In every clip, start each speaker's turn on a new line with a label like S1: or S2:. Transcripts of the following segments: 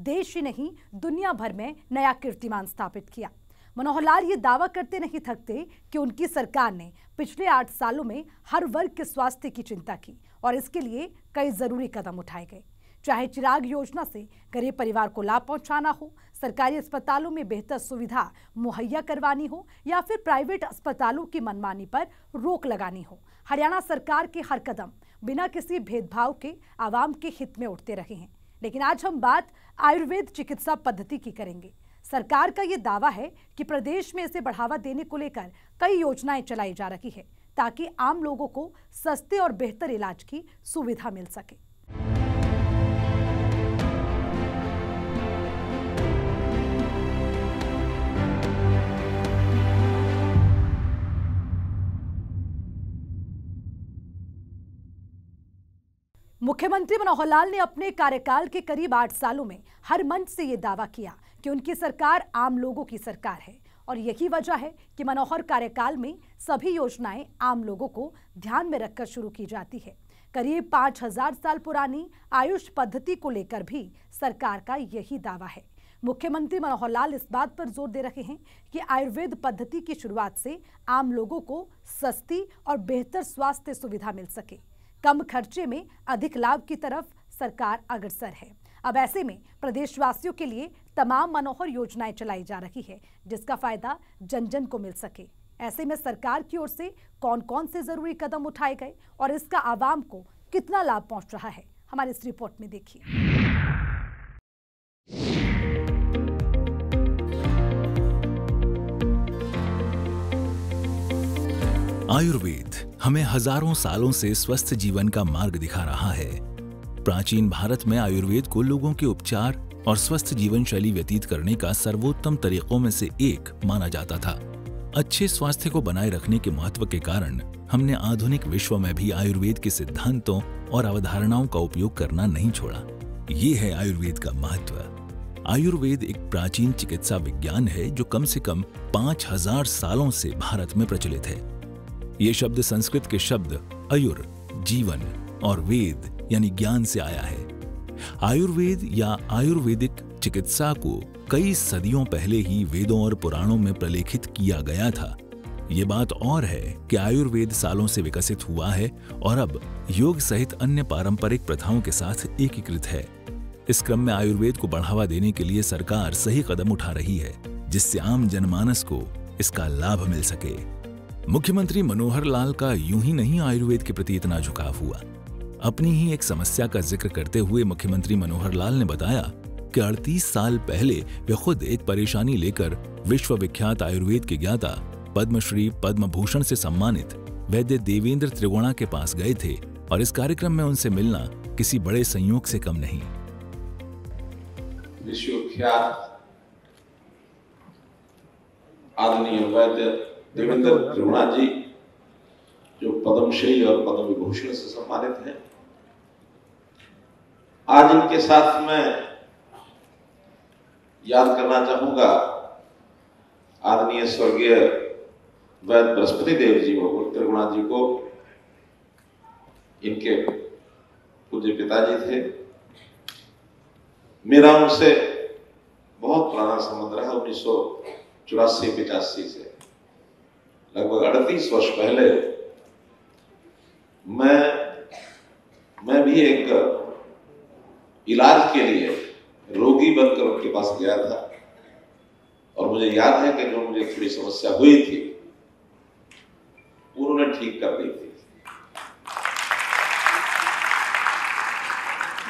S1: देश ही नहीं, दुनिया भर में नया कीर्तिमान स्थापित किया। मनोहर लाल ये दावा करते नहीं थकते कि उनकी सरकार ने पिछले आठ सालों में हर वर्ग के स्वास्थ्य की चिंता की और इसके लिए कई ज़रूरी कदम उठाए गए। चाहे चिराग योजना से गरीब परिवार को लाभ पहुंचाना हो, सरकारी अस्पतालों में बेहतर सुविधा मुहैया करवानी हो या फिर प्राइवेट अस्पतालों की मनमानी पर रोक लगानी हो, हरियाणा सरकार के हर कदम बिना किसी भेदभाव के, आवाम के हित में उठते रहे हैं। लेकिन आज हम बात आयुर्वेद चिकित्सा पद्धति की करेंगे। सरकार का ये दावा है कि प्रदेश में इसे बढ़ावा देने को लेकर कई योजनाएँ चलाई जा रही है, ताकि आम लोगों को सस्ते और बेहतर इलाज की सुविधा मिल सके। मुख्यमंत्री मनोहर लाल ने अपने कार्यकाल के करीब आठ सालों में हर मंच से ये दावा किया कि उनकी सरकार आम लोगों की सरकार है। और यही वजह है कि मनोहर कार्यकाल में सभी योजनाएँ आम लोगों को ध्यान में रखकर शुरू की जाती है। करीब पाँच हज़ार साल पुरानी आयुष पद्धति को लेकर भी सरकार का यही दावा है। मुख्यमंत्री मनोहर लाल इस बात पर ज़ोर दे रहे हैं कि आयुर्वेद पद्धति की शुरुआत से आम लोगों को सस्ती और बेहतर स्वास्थ्य सुविधा मिल सके। कम खर्चे में अधिक लाभ की तरफ़ सरकार अग्रसर है। अब ऐसे में प्रदेशवासियों के लिए तमाम मनोहर योजनाएँ चलाई जा रही है, जिसका फ़ायदा जन जन को मिल सके। ऐसे में सरकार की ओर से कौन कौन से ज़रूरी कदम उठाए गए और इसका आवाम को कितना लाभ पहुँच रहा है, हमारी इस रिपोर्ट में देखिए।
S2: आयुर्वेद हमें हज़ारों सालों से स्वस्थ जीवन का मार्ग दिखा रहा है। प्राचीन भारत में आयुर्वेद को लोगों के उपचार और स्वस्थ जीवन शैली व्यतीत करने का सर्वोत्तम तरीकों में से एक माना जाता था। अच्छे स्वास्थ्य को बनाए रखने के महत्व के कारण हमने आधुनिक विश्व में भी आयुर्वेद के सिद्धांतों और अवधारणाओं का उपयोग करना नहीं छोड़ा। ये है आयुर्वेद का महत्व। आयुर्वेद एक प्राचीन चिकित्सा विज्ञान है जो कम से कम पाँच हज़ार सालों से भारत में प्रचलित है। ये शब्द संस्कृत के शब्द अयुर, जीवन और वेद, यानी ज्ञान से आया है। आयुर्वेद या आयुर्वेदिक चिकित्सा को कई सदियों पहले ही वेदों और पुराणों में प्रलेखित किया गया था। ये बात और है कि आयुर्वेद सालों से विकसित हुआ है और अब योग सहित अन्य पारंपरिक प्रथाओं के साथ एकीकृत है। इस क्रम में आयुर्वेद को बढ़ावा देने के लिए सरकार सही कदम उठा रही है, जिससे आम जनमानस को इसका लाभ मिल सके। मुख्यमंत्री मनोहर लाल का यूँ ही नहीं आयुर्वेद के प्रति इतना झुकाव हुआ। अपनी ही एक समस्या का ज़िक्र करते हुए मुख्यमंत्री मनोहर लाल ने बताया कि 38 साल पहले वे खुद एक परेशानी लेकर विश्व विख्यात आयुर्वेद के ज्ञाता पद्मश्री पद्म भूषण से सम्मानित वैद्य देवेंद्र त्रिगुणा के पास गए थे और इस कार्यक्रम में उनसे मिलना किसी बड़े संयोग से कम नहीं।
S3: विश्वविख्यात आदरणीय वैद्य देवेंद्र त्रिगुणा जी जो पद्मश्री और पद्म विभूषण से सम्मानित हैं, आज इनके साथ मैं याद करना चाहूँगा आदरणीय स्वर्गीय वैद्य बृहस्पति देव जी भगवत त्रिगुणा जी को। इनके पूज्य पिताजी थे। मेरा उनसे बहुत पुराना संबंध रहा, उन्नीस सौ चौरासी पिचासी से। लगभग अड़तीस वर्ष पहले मैं मैं भी एक इलाज के लिए रोगी बनकर उनके पास गया था। और मुझे याद है कि जो मुझे थोड़ी समस्या हुई थी, उन्होंने ठीक कर दी थी।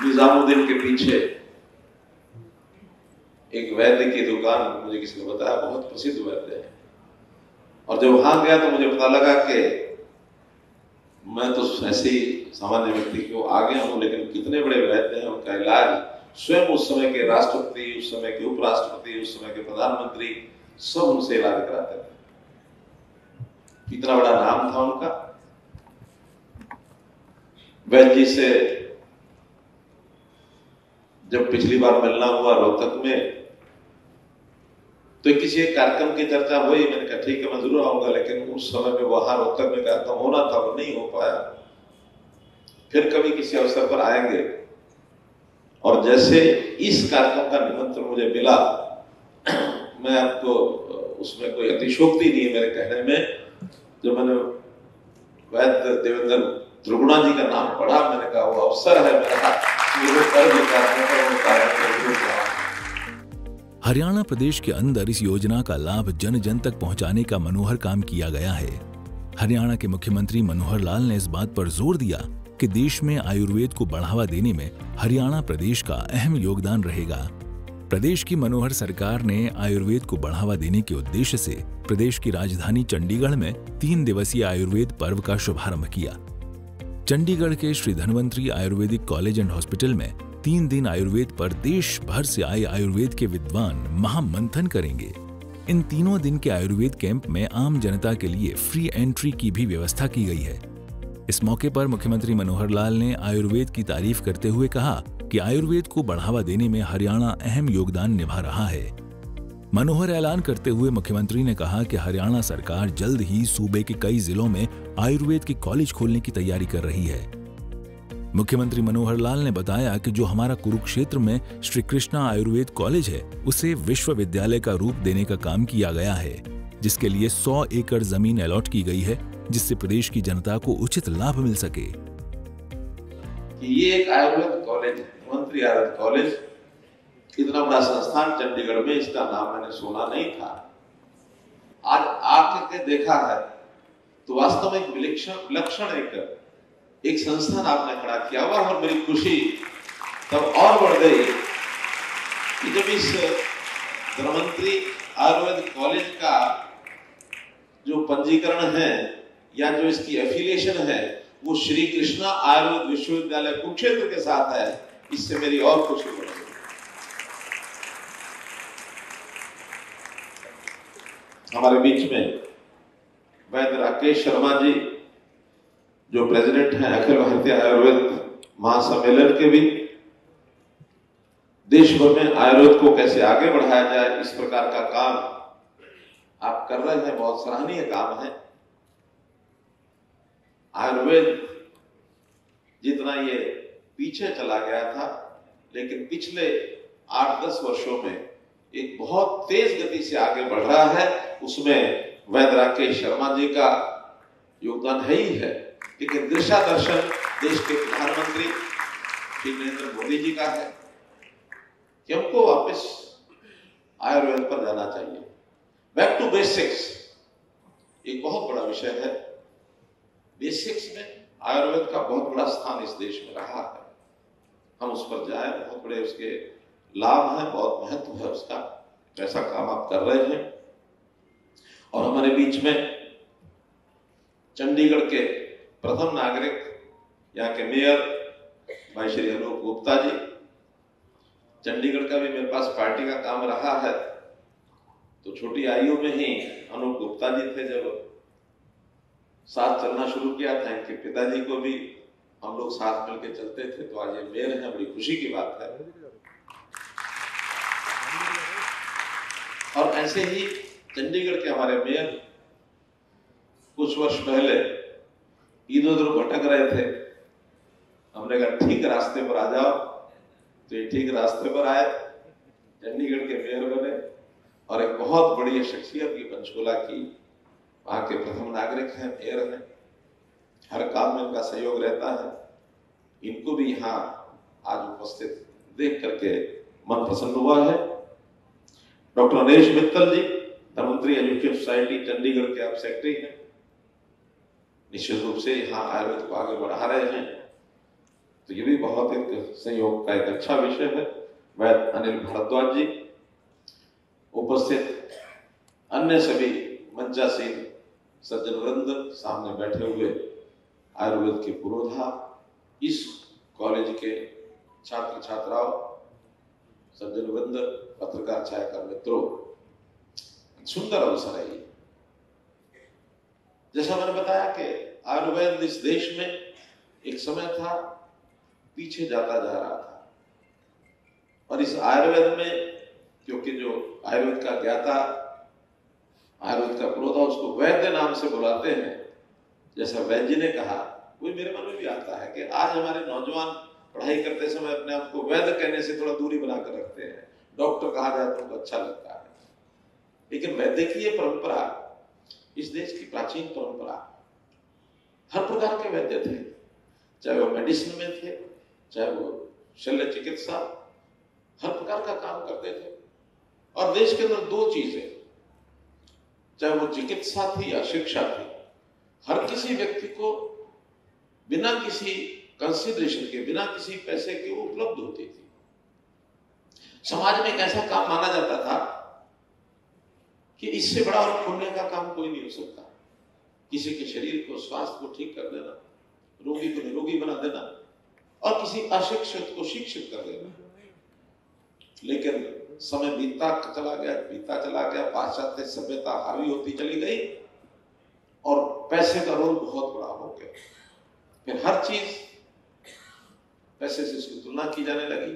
S3: निजामुद्दीन के पीछे एक वैद्य की दुकान मुझे किसी ने बताया, बहुत प्रसिद्ध वैद्य है। और जब वहाँ गया तो मुझे पता लगा कि मैं तो ऐसे ही सामान्य व्यक्ति को आ गया हूँ, लेकिन कितने बड़े वैद्य हैं, उनका इलाज स्वयं उस समय के राष्ट्रपति, उस समय के उपराष्ट्रपति, उस समय के प्रधानमंत्री सब उनसे इलाज कराते थे। इतना बड़ा नाम था उनका? वैद्य जी से जब पिछली बार मिलना हुआ रोहतक में तो किसी एक कार्यक्रम की चर्चा हुई, मैंने कहा, ठीक है, मैं ज़रूर आऊँगा, लेकिन उस समय में वहाँ रोहतक में कार्यक्रम होना था, वो नहीं हो पाया। फिर कभी किसी अवसर पर आएँगे। और जैसे इस कार्यक्रम का निमंत्रण मुझे मिला, मैं आपको, उसमें कोई अतिशोक्ति नहीं है मेरे कहने में। जो मैंने वैद्य देवेंद्र त्रिगुणा जी का नाम पढ़ा, मैंने कहा, वो अवसर है मेरा
S2: हरियाणा प्रदेश के अंदर इस योजना का लाभ जन जन तक पहुँचाने का मनोहर काम किया गया है। हरियाणा के मुख्यमंत्री मनोहर लाल ने इस बात पर ज़ोर दिया कि देश में आयुर्वेद को बढ़ावा देने में हरियाणा प्रदेश का अहम योगदान रहेगा। प्रदेश की मनोहर सरकार ने आयुर्वेद को बढ़ावा देने के उद्देश्य से प्रदेश की राजधानी चंडीगढ़ में तीन दिवसीय आयुर्वेद पर्व का शुभारंभ किया। चंडीगढ़ के Shri Dhanvantari Ayurvedic college and hospital में तीन दिन आयुर्वेद पर देश भर से आए आयुर्वेद के विद्वान महामंथन करेंगे। इन तीनों दिन के आयुर्वेद कैंप में आम जनता के लिए फ्री एंट्री की भी व्यवस्था की गई है। इस मौके पर मुख्यमंत्री मनोहर लाल ने आयुर्वेद की तारीफ़ करते हुए कहा कि आयुर्वेद को बढ़ावा देने में हरियाणा अहम योगदान निभा रहा है। मनोहर ऐलान करते हुए मुख्यमंत्री ने कहा कि हरियाणा सरकार जल्द ही सूबे के कई जिलों में आयुर्वेद के कॉलेज खोलने की तैयारी कर रही है। मुख्यमंत्री मनोहर लाल ने बताया कि जो हमारा कुरुक्षेत्र में श्री कृष्णा आयुर्वेद कॉलेज है, उसे विश्वविद्यालय का रूप देने का काम किया गया है, जिसके लिए 100 एकड़ ज़मीन अलॉट की गई है, जिससे प्रदेश की जनता को उचित लाभ मिल सके।
S3: ये एक आयुर्वेद कॉलेज मंत्री आयुर्वेद कॉलेज, इतना बड़ा संस्थान चंडीगढ़ में, इसका नाम मैंने सुना नहीं था। आज आके देखा है तो वास्तव में एक विलक्षण लक्षण एक एक संस्थान आपने खड़ा किया हुआ और मेरी खुशी तब और बढ़ गई कि जब इस धर्मंत्री आयुर्वेद कॉलेज का जो पंजीकरण है या जो इसकी एफिलिएशन है, वो श्री कृष्णा आयुर्वेद विश्वविद्यालय कुरुक्षेत्र के साथ है, इससे मेरी और खुशी बढ़ गई। हमारे बीच में वैद्य राकेश शर्मा जी जो प्रेसिडेंट हैं अखिल भारतीय आयुर्वेद महासम्मेलन के भी देश भर में आयुर्वेद को कैसे आगे बढ़ाया जाए, इस प्रकार का काम आप कर रहे हैं, बहुत सराहनीय काम है। आयुर्वेद जितना ये पीछे चला गया था, लेकिन पिछले आठ दस वर्षों में एक बहुत तेज गति से आगे बढ़ रहा है, उसमें वैद्य राकेश शर्मा जी का योगदान है ही है। लेकिन दिशा दर्शन देश के प्रधानमंत्री श्री नरेंद्र मोदी जी का है। कि हमको वापस आयुर्वेद पर जाना चाहिए। बैक टू बेसिक्स एक बहुत बड़ा विषय है। बेसिक्स में आयुर्वेद का बहुत बड़ा स्थान इस देश में रहा है। हम उस पर जाए, बहुत बड़े उसके लाभ है, बहुत महत्व है उसका। ऐसा काम आप कर रहे हैं। और हमारे बीच में चंडीगढ़ के प्रथम नागरिक, यहाँ के मेयर, भाई श्री अनूप गुप्ता जी। चंडीगढ़ का भी मेरे पास पार्टी का काम रहा है। तो छोटी आयु में ही अनूप गुप्ता जी थे जब साथ चलना शुरू किया था। इनके पिताजी को भी हम लोग साथ मिलकर चलते थे। तो आज ये मेयर है, बड़ी खुशी की बात है। और ऐसे ही चंडीगढ़ के हमारे मेयर कुछ वर्ष पहले इधर उधर भटक रहे थे। हमने कहा, ठीक रास्ते पर आ जाओ। तो ये ठीक रास्ते पर आए। चंडीगढ़ के मेयर बने और एक बहुत बड़ी शख्सियत की पंचकुला की, वहाँ के प्रथम नागरिक हैं, मेयर हैं। हर काम में इनका सहयोग रहता है। इनको भी यहाँ आज उपस्थित देख करके मन प्रसन्न हुआ है। Doctor Naresh Mittal ji, Dhanvantari education society, Chandigarh के आप सेक्रेटरी हैं। निश्चित रूप से यहाँ आयुर्वेद को आगे बढ़ा रहे हैं। तो ये भी बहुत एक संयोग का एक अच्छा विषय है। वैद अनिल भारद्वाज जी उपस्थित अन्य सभी मंचासीन सज्जन वृंद सामने बैठे हुए आयुर्वेद के पुरोधा, इस कॉलेज के छात्र छात्राओं सज्जन वृंद, पत्रकार, छायाकार मित्रों सुंदर अवसर है ये। जैसा मैंने बताया कि आयुर्वेद इस देश में एक समय था, पीछे जाता जा रहा था। और इस आयुर्वेद में, क्योंकि जो आयुर्वेद का ज्ञाता, आयुर्वेद का पुरोधा उसको वैद्य नाम से बुलाते हैं, जैसा वैद्य ने कहा, वही मेरे मन में भी आता है कि आज हमारे नौजवान पढ़ाई करते समय अपने आप को वैद्य कहने से थोड़ा दूरी बनाकर रखते हैं। डॉक्टर कहा जाए तो अच्छा लगता है। लेकिन वैद्यकीय परंपरा इस देश की प्राचीन परंपरा हर प्रकार के वैद्य थे, चाहे वो मेडिसिन में थे, चाहे वो शल्य चिकित्सा, हर प्रकार का काम करते थे। और देश के अंदर दो चीज़ें, चाहे वो चिकित्सा थी या शिक्षा थी, हर किसी व्यक्ति को बिना किसी कंसिडरेशन के, बिना किसी पैसे के उपलब्ध होती थी। समाज में एक ऐसा काम माना जाता था कि इससे बड़ा और पुण्य का काम नहीं सकता किसी के शरीर को स्वास्थ्य को ठीक कर देना, रोगी को निरोगी बना देना और किसी अशिक्षित को शिक्षित कर देना। लेकिन समय बीतता चला गया, बीतता चला गया, पाश्चात्य सभ्यता हावी होती चली गई और पैसे का रोल बहुत बड़ा हो गया। फिर हर चीज़ पैसे से इसकी तुलना की जाने लगी।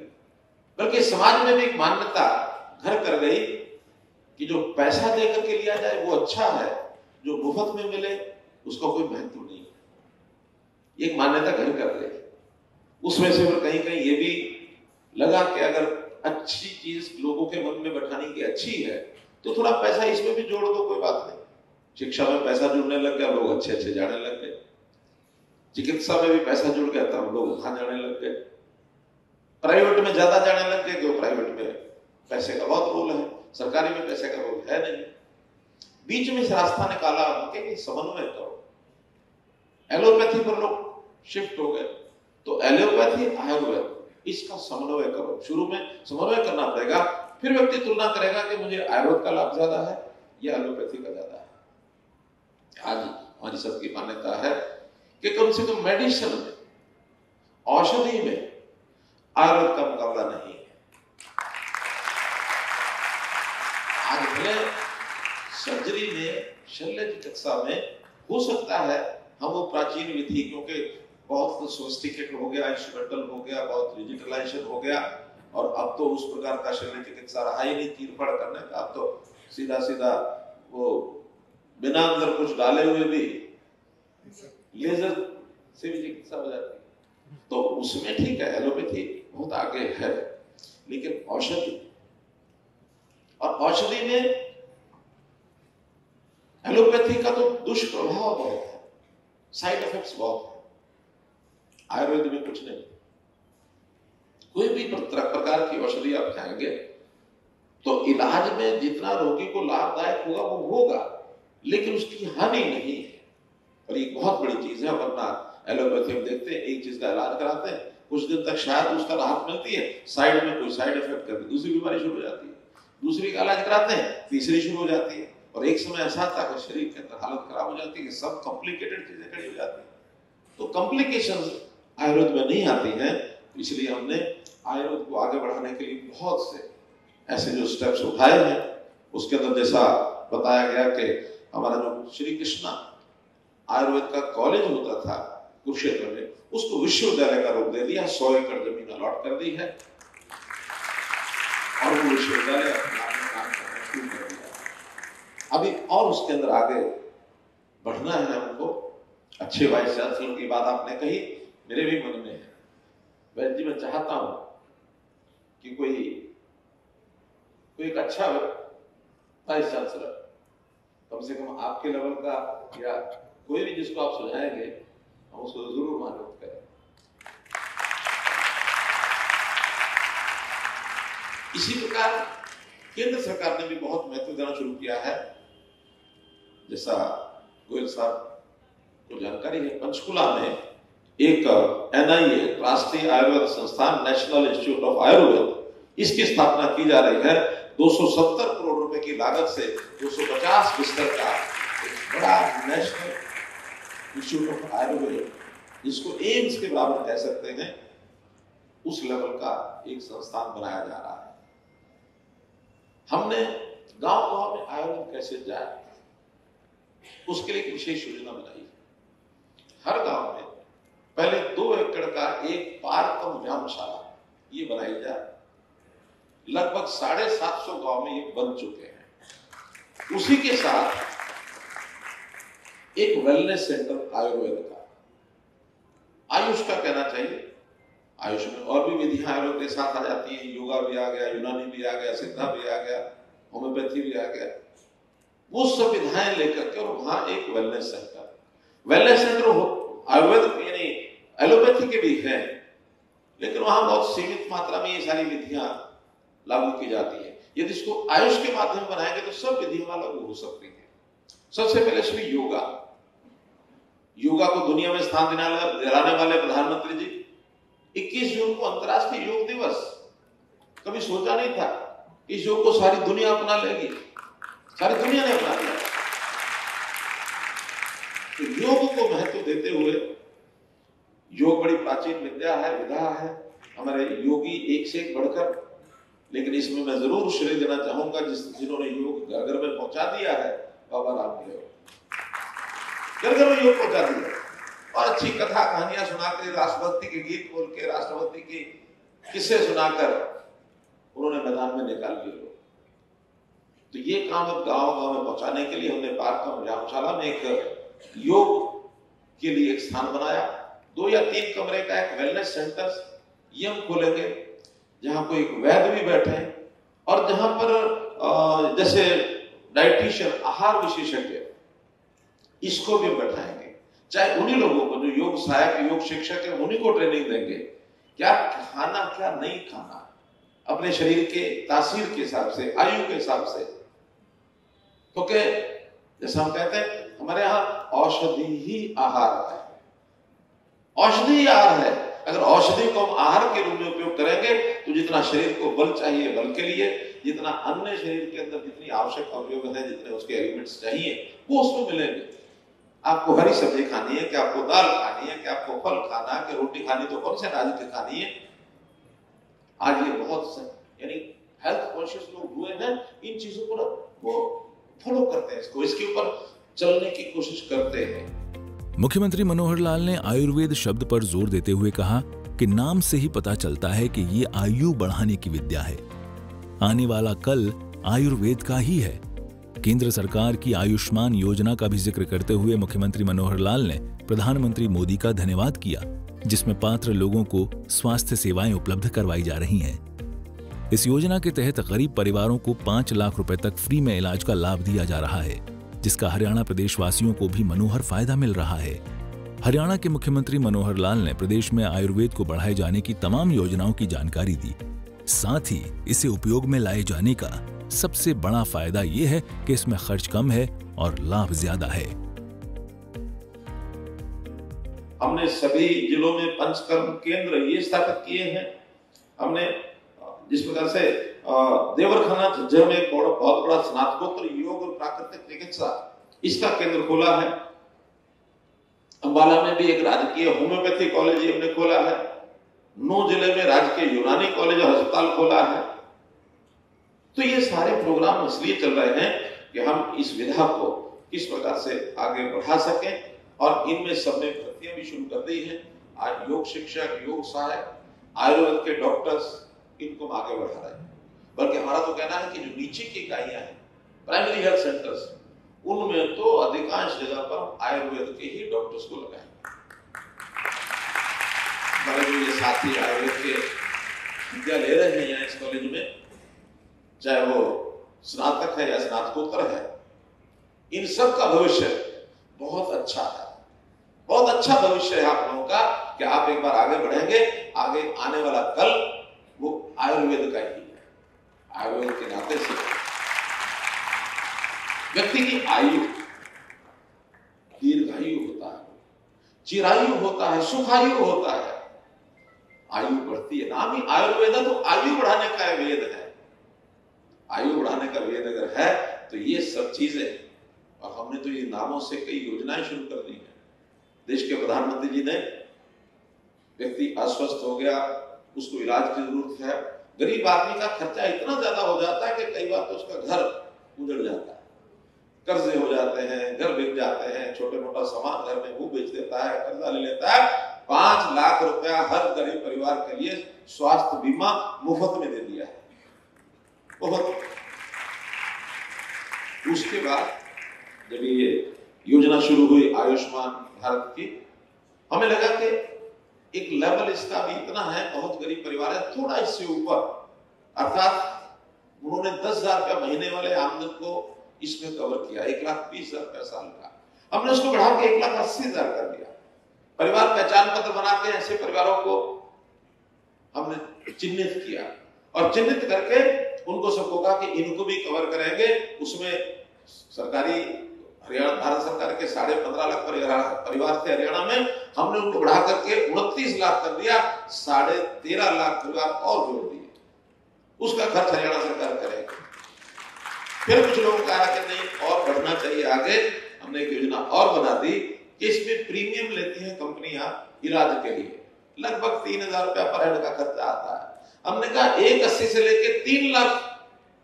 S3: बल्कि समाज में भी एक मान्यता घर कर गई कि जो पैसा देकर के लिया जाए, वो अच्छा है। जो मुफ़्त में मिले, उसका कोई महत्व नहीं एक मान्यता घर कर गई उसमें से फिर कहीं कहीं ये भी लगा कि अगर अच्छी चीज़ लोगों के मन में बैठाने की अच्छी है तो थोड़ा पैसा इसमें भी जोड़ दो, कोई बात नहीं। शिक्षा में पैसा जुड़ने लग गया, लोग अच्छे अच्छे जाने लग गए। चिकित्सा में भी पैसा जुड़ गया, तब लोग वहाँ जाने लग गए। प्राइवेट में ज़्यादा जाने लग गए, क्यों? प्राइवेट में पैसे का बहुत रोल है। सरकारी में पैसे का रोल है नहीं। बीच में इस रास्ता निकाला कि समन्वय करो एलोपैथी पर लोग शिफ्ट हो गए। तो एलोपैथी, आयुर्वेद, इसका समन्वय करो। शुरू में समन्वय करना पड़ेगा, फिर व्यक्ति तुलना करेगा कि मुझे आयुर्वेद का लाभ ज़्यादा है या एलोपैथी का ज़्यादा है। आज हमारी सबकी मान्यता है कि कम से कम मेडिसिन में, औषधि में आयुर्वेद का मुकाबला नहीं है आज भले सर्जरी में शल्य चिकित्सा में हो सकता है हम वो प्राचीन विधि, क्योंकि बहुत सोस्टिकेटेड हो गया इंस्ट्रूमेंटल हो गया, बहुत डिजिटलाइजेशन हो गया, और अब तो उस प्रकार का शल्य चिकित्सा रहा ही नहीं तीर फड़ करने का। अब तो सीधा सीधा वो बिना अंदर कुछ डाले हुए भी लेजर से भी चिकित्सा हो जाती है। तो उसमें ठीक है एलोपैथी बहुत आगे है, लेकिन औषधि। और औषधि में एलोपैथी का तो दुष्प्रभाव बहुत है। साइड इफेक्ट्स बहुत है। आयुर्वेद में कुछ नहीं। कोई भी प्रकार की औषधि आप खाएँगे तो इलाज में जितना रोगी को लाभदायक होगा, वो होगा, लेकिन उसकी हानि नहीं है। और ये बहुत बड़ी चीज़ है वरना एलोपैथी हम देखते हैं, एक चीज़ का इलाज कराते हैं, कुछ दिन तक शायद उसका राहत मिलती है साइड में कोई साइड इफ़ेक्ट करती दूसरी बीमारी शुरू हो जाती है। दूसरी का इलाज कराते हैं, तीसरी शुरू हो जाती है। और एक समय ऐसा था कि शरीर के अंदर हालत खराब हो जाती है सब कॉम्प्लिकेटेड चीज़ें खड़ी हो जाती है। तो कॉम्प्लिकेशन आयुर्वेद में नहीं आती हैं इसलिए हमने आयुर्वेद को आगे बढ़ाने के लिए बहुत से ऐसे जो स्टेप्स उठाए हैं। उसके अंदर जैसा बताया गया कि हमारा जो श्री कृष्णा आयुर्वेद का कॉलेज होता था, कुरुक्षेत्र में, उसको विश्वविद्यालय का रूप दे दिया, सौ एकड़ ज़मीन अलॉट कर दी है। और वो विश्वविद्यालय अपने काम करना शुरू कर दिया अभी और उसके अंदर आगे बढ़ना है हमको। अच्छे वाइस चांसलर की बात आपने कही, मेरे भी मन में है। वैद्य जी, मैं चाहता हूँ कि कोई कोई एक अच्छा वाइस चांसलर कम से कम आपके लेवल का या कोई भी जिसको आप सुझाएँगे, हम उसको ज़रूर मान्यत करें। इसी प्रकार केंद्र सरकार ने भी बहुत महत्व देना शुरू किया है। जैसा गोयल साहब को जानकारी है, पंचकुला में एक एनआईए, राष्ट्रीय आयुर्वेद संस्थान नेशनल इंस्टीट्यूट ऑफ़ आयुर्वेद इसकी स्थापना की जा रही है। 270 करोड़ रुपए की लागत से 250 बिस्तर का एक बड़ा नेशनल इंस्टीट्यूट ऑफ़ आयुर्वेद जिसको एम्स के बराबर कह सकते हैं, उस लेवल का एक संस्थान बनाया जा रहा है। हमने गाँव गाँव में आयुर्वेद कैसे जाए उसके लिए एक विशेष योजना बनाई हर गाँव में पहले दो एकड़ का एक पार्कम व्यायामशाला ये बनाई जाए लगभग साढ़े सात सौ गाँव में ये बन चुके हैं। उसी के साथ एक वेलनेस सेंटर आयुर्वेद का। आयुष का कहना चाहिए, आयुष में और भी विधियाँ आयुर्वेद के साथ आ जाती है। योगा भी आ गया, यूनानी भी आ गया, सिद्धा भी आ गया, होम्योपैथी भी आ गया। वो सब विधाएँ लेकर के और वहाँ एक wellness centre wellness centre Ayurveda यानी एलोपैथी के भी है, लेकिन वहाँ बहुत सीमित मात्रा में ये सारी विधियाँ लागू की जाती है। यदि इसको आयुष के माध्यम बनाएँगे तो सब विधियाँ लागू हो सकती हैं। सबसे पहले इसमें योगा। योगा को दुनिया में स्थान दिलाने वाले प्रधानमंत्री जी 21 जून को अंतर्राष्ट्रीय योग दिवस। कभी सोचा नहीं था इस योग को सारी दुनिया अपना लेगी। सारी दुनिया ने अपना लिया तो योग को महत्व देते हुए योग बड़ी प्राचीन विद्या है, विधा है। हमारे योगी एक से एक बढ़कर, लेकिन इसमें मैं ज़रूर श्रेय देना चाहूँगा जिस, जिन्होंने योग घर घर में पहुँचा दिया है, बाबा रामदेव। घर घर में योग पहुँचा दिया। और अच्छी कथा कहानियाँ सुनाकर राष्ट्रभक्ति के गीत बोल के, राष्ट्रभक्ति के किस्से सुनाकर उन्होंने मैदान में निकाल दिए लोग तो ये काम अब गाँव गाँव में पहुँचाने के लिए हमने पार्क व्यायामशाला में एक योग के लिए एक स्थान बनाया। दो या तीन कमरे का एक वेलनेस सेंटर ये हम खोलेंगे, जहाँ कोई वैद्य भी बैठे और जहाँ पर जैसे डाइटिशियन आहार विशेषज्ञ, इसको भी हम बैठाएँगे। चाहे उन्हीं लोगों को, जो योग सहायक, योग शिक्षक है, उन्हीं को ट्रेनिंग देंगे। क्या खाना, क्या नहीं खाना? अपने शरीर के तासीर के हिसाब से, आयु के हिसाब से तो क्या जैसा हम कहते हैं, हमारे यहाँ औषधि ही आहार है। औषधि आहार है। अगर औषधि को हम आहार के रूप में उपयोग करेंगे तो जितना शरीर को बल चाहिए, बल के लिए, जितना अन्य शरीर के अंदर जितनी आवश्यक अवयोग है, जितने उसके एलिमेंट्स चाहिए, वो उसमें मिलेंगे। आपको हरी सब्ज़ी खानी है कि आपको दाल खानी है कि आपको फल खाना है कि रोटी खानी तो कौन से अनाज की खानी है? आज ये बहुत यानी हेल्थ कॉन्शियस लोग हुए हैं, इन चीज़ों को वो फॉलो करते हैं इसको, इसके ऊपर चलने की कोशिश करते हैं।
S2: मुख्यमंत्री मनोहर लाल ने आयुर्वेद शब्द पर ज़ोर देते हुए कहा कि नाम से ही पता चलता है कि ये आयु बढ़ाने की विद्या है। आने वाला कल आयुर्वेद का ही है। केंद्र सरकार की आयुष्मान योजना का भी ज़िक्र करते हुए मुख्यमंत्री मनोहर लाल ने प्रधानमंत्री मोदी का धन्यवाद किया, जिसमें पात्र लोगों को स्वास्थ्य सेवाएँ उपलब्ध करवाई जा रही हैं। इस योजना के तहत गरीब परिवारों को पाँच लाख रुपए तक फ्री में इलाज का लाभ दिया जा रहा है, जिसका हरियाणा प्रदेश वासियों को भी मनोहर फ़ायदा मिल रहा है। हरियाणा के मुख्यमंत्री मनोहर लाल ने प्रदेश में आयुर्वेद को बढ़ाए जाने की तमाम योजनाओं की जानकारी दी। साथ ही इसे उपयोग में लाए जाने का सबसे बड़ा फ़ायदा ये है कि इसमें खर्च कम है और लाभ ज़्यादा है।
S3: हमने सभी जिलों में पंचकर्म केंद्र ये स्थापित किए हैं। हमने जिस प्रकार से देवरखाना झज्जर में बहुत बड़ा स्नातकोत्तर योग और प्राकृतिक चिकित्सा इसका केंद्र खोला है। अंबाला में भी एक राजकीय होम्योपैथी कॉलेज हमने खोला है। नौ ज़िले में राजकीय यूनानी कॉलेज और अस्पताल खोला है। तो ये सारे प्रोग्राम इसलिए चल रहे हैं कि हम इस विधा को किस प्रकार से आगे बढ़ा सकें और इनमें सब में भी शुरू कर दी है। आज योग शिक्षक, योग सहायक, आयुर्वेद के डॉक्टर्स इनको आगे बढ़ा रहे हैं। बल्कि हमारा तो कहना है कि जो नीचे की इकाइयाँ हैं प्राइमरी हेल्थ सेंटर्स उनमें तो अधिकांश जगह पर आयुर्वेद के ही डॉक्टर्स को लगाएँगे। हमारे जो ये साथी आयुर्वेद के विद्या ले रहे हैं यहाँ इस कॉलेज में, चाहे वो स्नातक है या स्नातकोत्तर है, इन सब का भविष्य बहुत अच्छा है। बहुत अच्छा भविष्य है आप लोगों का कि आप एक बार आगे बढ़ेंगे, आगे आने वाला कल आयुर्वेद का ही है। आयुर्वेद के नाते से। व्यक्ति की आयु, दीर्घायु होता है। चिरायु होता है, सुखायु होता है। आयु बढ़ती है। नाम ही आयुर्वेद तो आयु बढ़ाने का वेद है। आयु बढ़ाने का वेद अगर है तो ये सब चीज़ें, और हमने तो ये नामों से कई योजनाएँ शुरू कर दी हैं। देश के प्रधानमंत्री जी ने, व्यक्ति अस्वस्थ हो गया उसको इलाज की ज़रूरत है। गरीब आदमी का खर्चा इतना ज़्यादा हो जाता है कि कई बार तो उसका घर उजड़ जाता है। कर्जे हो जाते हैं, घर बिक जाते हैं छोटे मोटा सामान घर में वो बेच देता है, कर्जा ले लेता है। पाँच लाख रुपया हर गरीब परिवार के लिए स्वास्थ्य बीमा मुफ़्त में दे दिया है। बहुत उसके बाद जब ये योजना शुरू हुई आयुष्मान भारत की, हमें लगा कि एक लेवल इसका भी इतना है, बहुत गरीब परिवार है, थोड़ा इससे ऊपर। अर्थात उन्होंने दस हज़ार रुपया महीने वाले आमदन को इसमें कवर किया, एक लाख बीस हज़ार रुपया साल का। हमने उसको बढ़ा के एक लाख अस्सी हज़ार कर दिया। परिवार पहचान पत्र बना के ऐसे परिवारों को हमने चिन्हित किया। और चिन्हित करके उनको सबको कहा कि इनको भी कवर करेंगे, उसमें सरकारी हरियाणा, भारत सरकार के साढ़े पंद्रह लाख परिवार थे हरियाणा में हमने उनको बढ़ा करके उनतीस लाख कर दिया, साढ़े तेरह लाख परिवार और जोड़ दिए। उसका खर्च हरियाणा सरकार करेगी फिर कुछ लोगों का कि नहीं, और बढ़ना चाहिए आगे। हमने एक योजना और बना दी कि इसमें प्रीमियम लेती है कंपनियाँ इलाज के लिए। लगभग तीन हज़ार रुपया पर हेड का खर्चा आता है। हमने कहा, एक अस्सी से लेके तीन लाख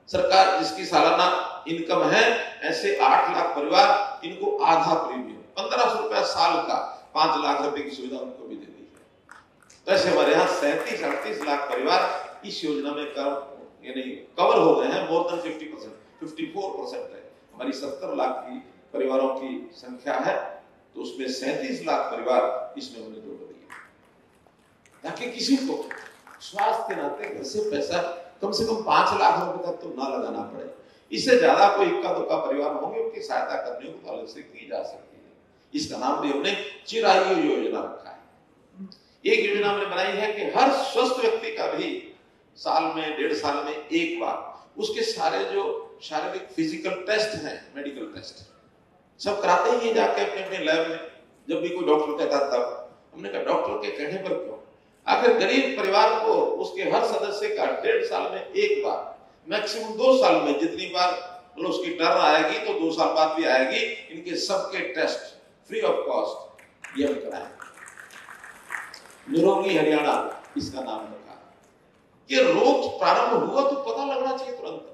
S3: सरकार जिसकी सालाना इनकम है, ऐसे आठ लाख परिवार इनको आधा प्रीमियम पंद्रह सौ रुपया साल का पाँच लाख रुपए की सुविधा उनको भी दे दी है। तो ऐसे हमारे यहाँ सैंतीस, अड़तीस लाख परिवार इस योजना में कर यानी कवर हो गए हैं more than fifty percent fifty four percent है। हमारी सत्तर लाख की परिवारों की संख्या है तो उसमें सैंतीस लाख परिवार इसमें उन्हें जोड़ दिए ताकि किसी को स्वास्थ्य के नाते घर से पैसा कम से कम पाँच लाख रुपए तक तो ना लगाना पड़े। इससे ज़्यादा कोई इक्का दुक्का परिवार होंगे, उनकी सहायता करने को तो अलग से की जा सकती है। इसका नाम भी हमने चिरायु योजना रखा है। एक योजना हमने बनाई है कि हर स्वस्थ व्यक्ति का भी साल में, डेढ़ साल में एक बार, उसके सारे जो शारीरिक, फ़िज़िकल टेस्ट हैं, मेडिकल टेस्ट, सब कराते ही जाके अपने अपने लैब में। जब भी कोई डॉक्टर कहता तब हमने कहा, डॉक्टर के कहने पर क्यों? आखिर गरीब परिवार को उसके हर सदस्य का डेढ़ साल में एक बार मैक्सिमम दो साल में जितनी बार मतलब उसकी टर्न आएगी तो दो साल बाद भी आएगी। इनके सबके टेस्ट फ्री ऑफ़ कॉस्ट ये हम कराएँगे। निरोगी हरियाणा, इसका नाम रखा। ये रोग प्रारंभ हुआ तो पता लगना चाहिए तुरंत।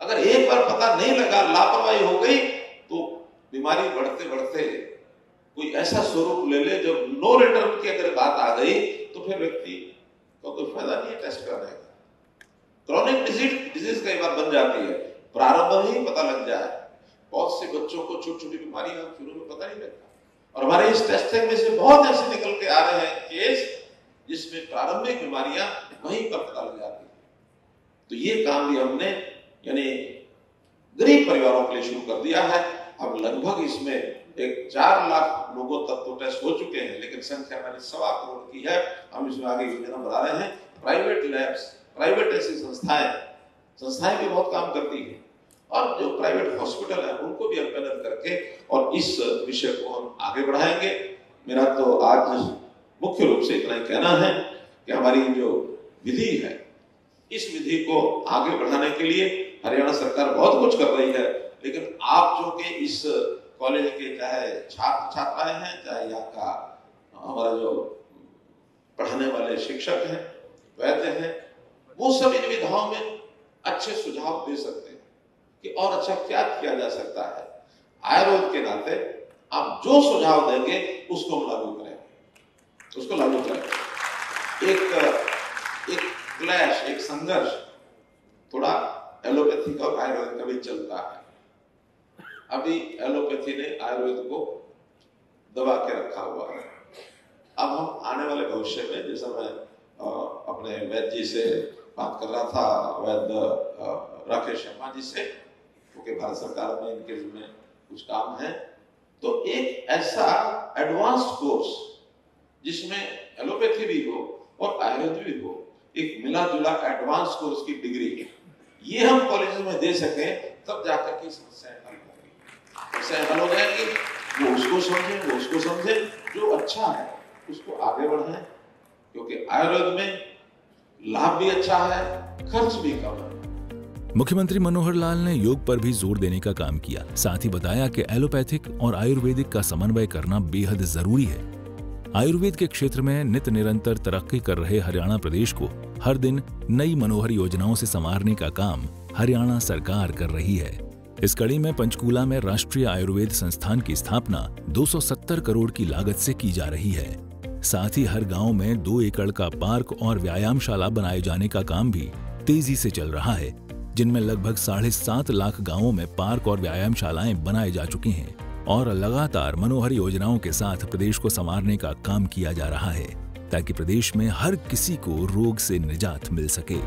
S3: अगर एक बार पता नहीं लगा, लापरवाही हो गई तो बीमारी बढ़ते बढ़ते कोई ऐसा स्वरूप ले ले जब नो रिटर्न की अगर बात आ गई तो फिर व्यक्ति को कोई फ़ायदा नहीं है टेस्ट कराने का। क्रॉनिक डिज़ीज़ डिज़ीज़ कई बार बन जाती है। प्रारंभ ही पता लग जाए। बहुत से बच्चों को छोटी छोटी बीमारियाँ शुरू में पता नहीं लगता। और हमारे इस टेस्टिंग में से बहुत ऐसे निकल के आ रहे हैं केस जिसमें प्रारंभिक बीमारियाँ वहीं पर पता लग जाती है। तो ये काम भी हमने, यानी गरीब परिवारों के लिए शुरू कर दिया है। अब लगभग इसमें एक चार लाख लोगों तक तो टेस्ट हो चुके हैं, लेकिन संख्या मैंने सवा करोड़ की है। हम इसमें आगे योजना बढ़ा रहे हैं। प्राइवेट लैब्स प्राइवेट ऐसी संस्थाएँ संस्थाएँ भी बहुत काम करती है। और जो प्राइवेट हॉस्पिटल है, उनको भी अपेनल करके और इस विषय को हम आगे बढ़ाएँगे। मेरा तो आज मुख्य रूप से इतना ही कहना है कि हमारी जो विधि है, इस विधि को आगे बढ़ाने के लिए हरियाणा सरकार बहुत कुछ कर रही है, लेकिन आप जो कि इस कॉलेज के चाहे छात्र छात्राएँ हैं, चाहे यहाँ का हमारा जो पढ़ाने वाले शिक्षक हैं, वैद्य हैं वो सब इन विधाओं में अच्छे सुझाव दे सकते हैं कि और अच्छा क्या किया जा सकता है। आयुर्वेद के नाते आप जो सुझाव देंगे, उसको हम लागू करेंगे उसको लागू करेंगे एक एक क्लैश, एक संघर्ष थोड़ा एलोपैथी का और आयुर्वेद का भी चलता है। अभी एलोपैथी ने आयुर्वेद को दबा के रखा हुआ है। अब हम आने वाले भविष्य में, जैसा मैं अपने वैद्य जी से बात कर रहा था वैद्य राकेश शर्मा जी से, क्योंकि भारत सरकार में इनके में कुछ काम है। तो एक ऐसा एडवांस कोर्स जिसमें एलोपैथी भी हो और आयुर्वेद भी हो, एक मिला जुला एडवांस कोर्स की डिग्री ये हम कॉलेज में दे सके, तब जाकर के समस्याएँ हल समस्याएँ हल हो जाएँगी, वो उसको समझे, वो उसको समझे, जो अच्छा है, उसको आगे बढ़ाएँ, क्योंकि आयुर्वेद में लाभ भी अच्छा है, खर्च भी कम है।
S2: मुख्यमंत्री मनोहर लाल ने योग पर भी ज़ोर देने का काम किया। साथ ही बताया कि एलोपैथिक और आयुर्वेदिक का समन्वय करना बेहद ज़रूरी है। आयुर्वेद के क्षेत्र में नित निरंतर तरक्की कर रहे हरियाणा प्रदेश को हर दिन नई मनोहर योजनाओं से संवारने का काम हरियाणा सरकार कर रही है। इस कड़ी में पंचकूला में राष्ट्रीय आयुर्वेद संस्थान की स्थापना 270 करोड़ की लागत से की जा रही है। साथ ही हर गाँव में दो एकड़ का पार्क और व्यायामशाला बनाए जाने का काम भी तेज़ी से चल रहा है, जिनमें लगभग साढ़े सात लाख गाँवों में पार्क और व्यायामशालाएँ बनाए जा चुकी हैं और लगातार मनोहर योजनाओं के साथ प्रदेश को संवारने का काम किया जा रहा है, ताकि प्रदेश में हर किसी को रोग से निजात मिल सके।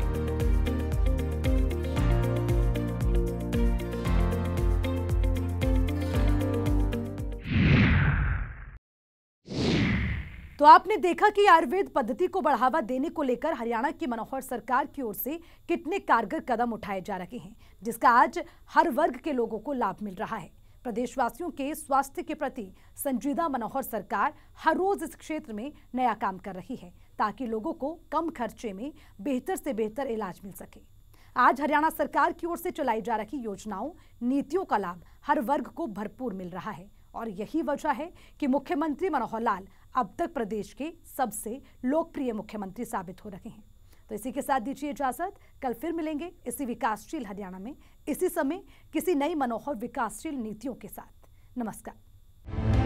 S1: तो आपने देखा कि आयुर्वेद पद्धति को बढ़ावा देने को लेकर हरियाणा की मनोहर सरकार की ओर से कितने कारगर कदम उठाए जा रहे हैं, जिसका आज हर वर्ग के लोगों को लाभ मिल रहा है। प्रदेशवासियों के स्वास्थ्य के प्रति संजीदा मनोहर सरकार हर रोज इस क्षेत्र में नया काम कर रही है, ताकि लोगों को कम खर्चे में बेहतर से बेहतर इलाज मिल सके। आज हरियाणा सरकार की ओर से चलाई जा रही योजनाओं, नीतियों का लाभ हर वर्ग को भरपूर मिल रहा है, और यही वजह है कि मुख्यमंत्री मनोहर लाल अब तक प्रदेश के सबसे लोकप्रिय मुख्यमंत्री साबित हो रहे हैं। तो इसी के साथ दीजिए इजाज़त। कल फिर मिलेंगे इसी विकासशील हरियाणा में। इसी समय किसी नई मनोहर विकासशील नीतियों के साथ। नमस्कार।